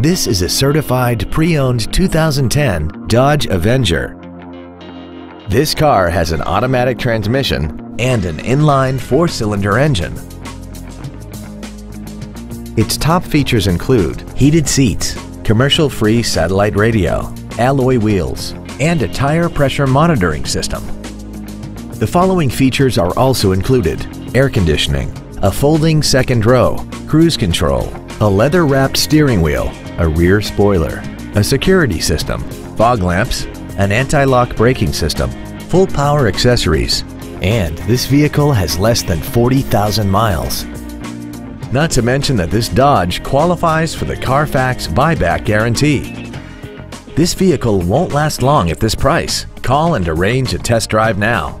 This is a certified pre-owned 2010 Dodge Avenger. This car has an automatic transmission and an inline four-cylinder engine. Its top features include heated seats, commercial-free satellite radio, alloy wheels, and a tire pressure monitoring system. The following features are also included. Air conditioning, a folding second row, cruise control, a leather-wrapped steering wheel, a rear spoiler, a security system, fog lamps, an anti-lock braking system, full power accessories, and this vehicle has less than 40,000 miles. Not to mention that this Dodge qualifies for the Carfax buyback guarantee. This vehicle won't last long at this price. Call and arrange a test drive now.